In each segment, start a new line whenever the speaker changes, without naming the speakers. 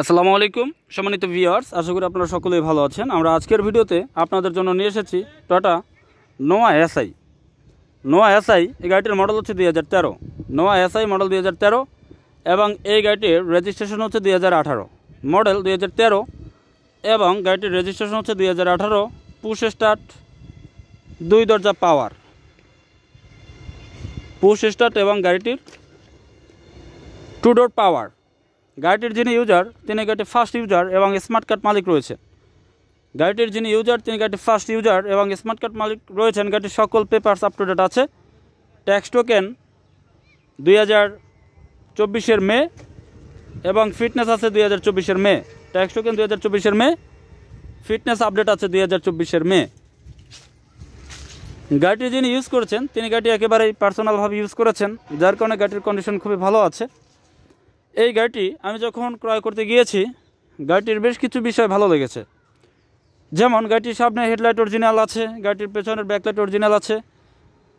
আসসালামু আলাইকুম, সম্মানিত ভিউয়ার্স, আশা করি আপনারা সকলেই ভালো আছেন। আমরা আজকের ভিডিওতে আপনাদের জন্য নিয়ে এসেছি Tata Noah SI Noah SI এই গাড়িটির মডেল হচ্ছে দুই হাজার তেরো। নোয়া এসআই মডেল দুই হাজার তেরো এবং এই গাড়িটির রেজিস্ট্রেশন হচ্ছে দুই হাজার আঠারো। মডেল দুই হাজার তেরো এবং গাড়িটির রেজিস্ট্রেশন হচ্ছে দুই হাজার আঠারো। পুশ স্টার্ট দুই দরজা পাওয়ার পুশ স্টার্ট এবং গাড়িটির টু ডোর পাওয়ার গাড়িটির যিনি ইউজার তিনি গাড়িটি ফার্স্ট ইউজার এবং স্মার্ট কার্ড মালিক রয়েছে। গাড়িটির যিনি ইউজার তিনি গাড়িটি ফার্স্ট ইউজার এবং স্মার্ট কার্ড মালিক রয়েছেন। গাড়িটির সকল পেপারস আপ টু ডেট আছে। ট্যাক্স টোকেন দুই হাজার চব্বিশের মে এবং ফিটনেস আছে দুই হাজার চব্বিশের মে। ট্যাক্স টোকেন দুই হাজার চব্বিশের মে ফিটনেস আপডেট আছে দুই হাজার চব্বিশের মে। গাড়িটি যিনি ইউজ করেছেন, তিনি গাড়িটি একেবারেই পার্সোনালভাবে ইউজ করেছেন, যার কারণে গাড়িটির কন্ডিশন খুবই ভালো আছে। এই গাড়িটি আমি যখন ক্রয় করতে গিয়েছি, গাড়িটির বেশ কিছু বিষয় ভালো লেগেছে। যেমন, গাড়িটির সামনে হেডলাইট অরিজিনাল আছে, গাড়িটির পেছনের ব্যাকলাইট অরিজিনাল আছে।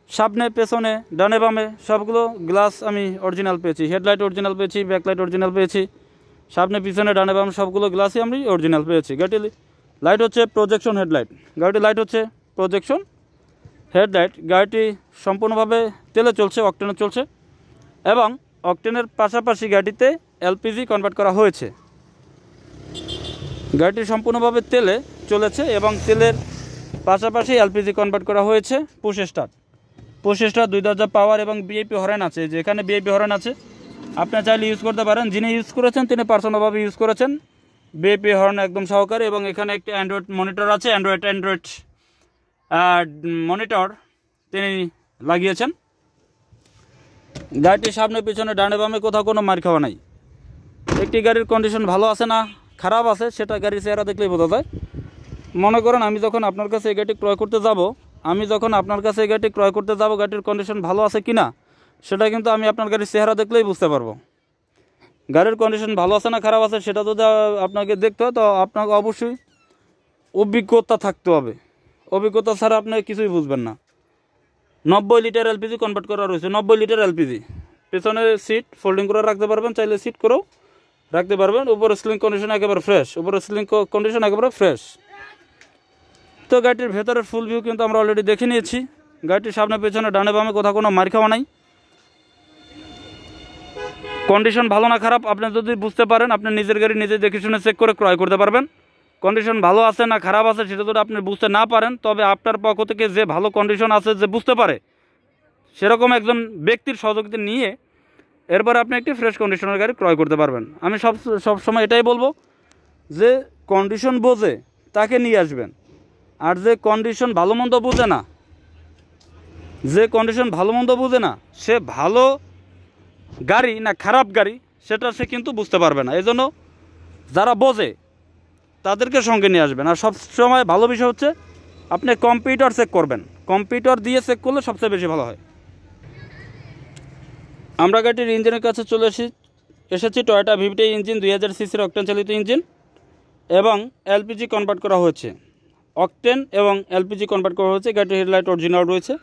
সামনে, পেছনে, ডানে বামে সবগুলো গ্লাস আমি অরিজিনাল পেয়েছি। হেডলাইট অরিজিনাল পেয়েছি, ব্যাকলাইট অরিজিনাল পেয়েছি। সামনে, পিছনে, ডানে বামে সবগুলো গ্লাসই আমি অরিজিনাল পেয়েছি। গাড়িটির লাইট হচ্ছে প্রজেকশন হেডলাইট গাড়িটির লাইট হচ্ছে প্রজেকশন হেডলাইট গাড়িটি সম্পূর্ণভাবে তেলে চলছে অকটেনে চলছে। এবং অকটেনের পাশাপাশি গাড়িতে এলপিজি কনভার্ট করা হয়েছে। গাড়িটি সম্পূর্ণভাবে তেলে চলেছে এবং তেলের পাশাপাশি এলপিজি কনভার্ট করা হয়েছে পুশ স্টার্ট দুই দরজা পাওয়ার এবং বিআইপি হরেন আছে যেখানে বিআইপি হরেন আছে। আপনার চাইলে ইউজ করতে পারেন, যিনি ইউজ করেছেন তিনি পার্সোনালভাবে ইউজ করেছেন। বিএপি হর্ন একদম সহকারে এবং এখানে একটি অ্যান্ড্রয়েড মনিটর আছে অ্যান্ড্রয়েড অ্যান্ড্রয়েড মনিটর তিনি লাগিয়েছেন। গাড়িটির সামনে, পিছনে, ডানে বামে কোথাও কোনো মার খাওয়া নাই। একটি গাড়ির কন্ডিশন ভালো আছে না খারাপ আছে, সেটা গাড়ির চেহারা দেখলেই বোঝা যায়। মনে করেন, আমি যখন আপনার কাছে এই গাড়িটি ক্রয় করতে যাব, আমি যখন আপনার কাছে এই গাড়িটি ক্রয় করতে যাব, গাড়ির কন্ডিশন ভালো আছে কি না, সেটা কিন্তু আমি আপনার গাড়ির চেহারা দেখলেই বুঝতে পারব। গাড়ির কন্ডিশন ভালো আছে না খারাপ আছে, সেটা যদি আপনাকে দেখতে হয়, তো আপনাকে অবশ্যই অভিজ্ঞতা থাকতে হবে। অভিজ্ঞতা ছাড়া আপনি কিছুই বুঝবেন না। নব্বই লিটার এলপিজি কনভার্ট করা রয়েছে, নব্বই লিটার এলপিজি পেছনে সিট ফোল্ডিং করে রাখতে পারবেন, চাইলে সিট করেও রাখতে পারবেন। উপরে স্লিং কন্ডিশন একেবারে ফ্রেশ উপরে স্লিং কন্ডিশন একেবারে ফ্রেশ তো গাড়িটির ভেতরের ফুল ভিউ কিন্তু আমরা অলরেডি দেখে নিয়েছি। গাড়িটির সামনে, পেছনে, ডানে, বামে কোথাও কোনো মার খাওয়া নাই। কন্ডিশন ভালো না খারাপ, আপনি যদি বুঝতে পারেন, আপনি নিজের গাড়ি নিজে দেখে শুনে চেক করে ক্রয় করতে পারবেন। কন্ডিশন ভালো আছে না খারাপ আছে সেটা যদি আপনি বুঝতে না পারেন, তবে আপনার পক্ষ থেকে যে ভালো কন্ডিশন আছে যে বুঝতে পারে, সেরকম একজন ব্যক্তির সহযোগিতা নিয়ে এরপর আপনি একটি ফ্রেশ কন্ডিশনের গাড়ি ক্রয় করতে পারবেন। আমি সব সব সময় এটাই বলব যে কন্ডিশন বোঝে, তাকে নিয়ে আসবেন। আর যে কন্ডিশন ভালো মন্দ বোঝে না, যে কন্ডিশন ভালো মন্দ বোঝে না, সে ভালো গাড়ি না খারাপ গাড়ি, সেটা সে কিন্তু বুঝতে পারবে না। এই যারা বোঝে তাদেরকে সঙ্গে নিয়ে আসবেন। আর সব সময় ভালো বিষয় হচ্ছে, আপনি কম্পিউটার চেক করবেন। কম্পিউটার দিয়ে চেক করলে সবচেয়ে বেশি ভালো হয়। আমরা গাড়িটির ইঞ্জিনের কাছে চলে এসেছি এসেছি টয়োটা ভিভিটি ইঞ্জিন দুই হাজার সিসির অকটেন চালিত ইঞ্জিন এবং এলপিজি কনভার্ট করা হয়েছে। অকটেন এবং এলপিজি কনভার্ট করা হয়েছে। গাড়িটির হেডলাইট অরিজিনাল রয়েছে।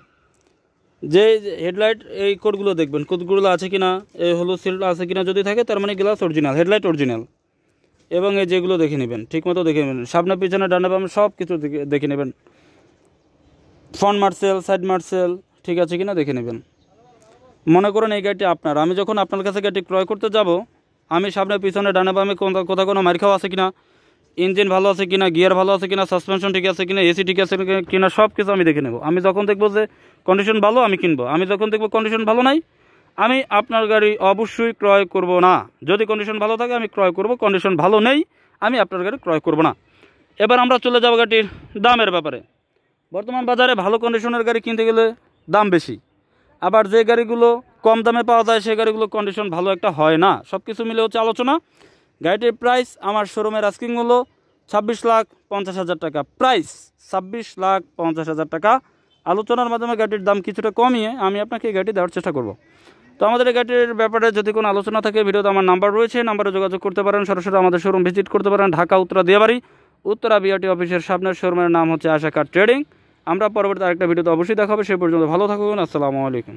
যে হেডলাইট এই কোডগুলো দেখবেন কোডগুলো আছে কিনা এই হলো সিল আছে কিনা যদি থাকে, তার মানে গ্লাস অরিজিনাল হেডলাইট অরিজিনাল এবং এই যেগুলো দেখে নেবেন ঠিকমতো দেখে নেবেন। সামনে পিছনে ডানে বামে সব কিছু দেখে নেবেন। ফ্রন্ট মার্সেল, সাইড মার্সেল, ঠিক আছে কিনা দেখে নেবেন। মনে করেন এই গাড়িটি আপনার। আমি যখন আপনার কাছে গাড়িটি ক্রয় করতে যাব, আমি সামনে পিছনে ডানে বামে কোথাও কোনো মার খাওয়া আছে কিনা, ইঞ্জিন ভালো আছে কিনা, গিয়ার ভালো আছে কিনা, সাসপেনশন ঠিক আছে কিনা, এসি ঠিক আছে কিনা সব কিছু আমি দেখে নেব। আমি যখন দেখব যে কন্ডিশন ভালো, আমি কিনবো। আমি যখন দেখব কন্ডিশন ভালো নাই আমি আপনার গাড়ি অবশ্যই ক্রয় করব না। যদি কন্ডিশন ভালো থাকে, আমি ক্রয় করব। কন্ডিশন ভালো নেই, আমি আপনার গাড়ি ক্রয় করব না। এবার আমরা চলে যাব গাড়ির দামের ব্যাপারে। বর্তমান বাজারে ভালো কন্ডিশনের গাড়ি কিনতে গেলে দাম বেশি। আবার যে গাড়িগুলো কম দামে পাওয়া যায়, সেই গাড়িগুলো কন্ডিশন ভালো একটা হয় না। সব কিছু মিলে হচ্ছে আলোচনা। গাড়িটির প্রাইস আমার শোরুমের আস্কিং মূল্য ছাব্বিশ লাখ পঞ্চাশ হাজার টাকা। প্রাইস ছাব্বিশ লাখ পঞ্চাশ হাজার টাকা। আলোচনার মাধ্যমে গাড়ির দাম কিছুটা কমিয়ে আমি আপনাকে এই গাড়ি দেওয়ার চেষ্টা করব। তো আমাদের গাড়ির ব্যাপারে যদি কোনো আলোচনা থাকে, ভিডিওতে আমার নাম্বার রয়েছে, নাম্বারে যোগাযোগ করতে পারেন, সরাসরি আমাদের শোরুম ভিজিট করতে পারেন, ঢাকা, উত্তরা দিয়াবাড়ি উত্তরা বিআরটি অফিসের সামনের শোরুমের নাম হচ্ছে আশা কার ট্রেডিং আমরা পরবর্তী আরেকটা ভিডিওতে অবশ্যই দেখাবো, সে পর্যন্ত ভালো থাকুন, আসসালামু আলাইকুম।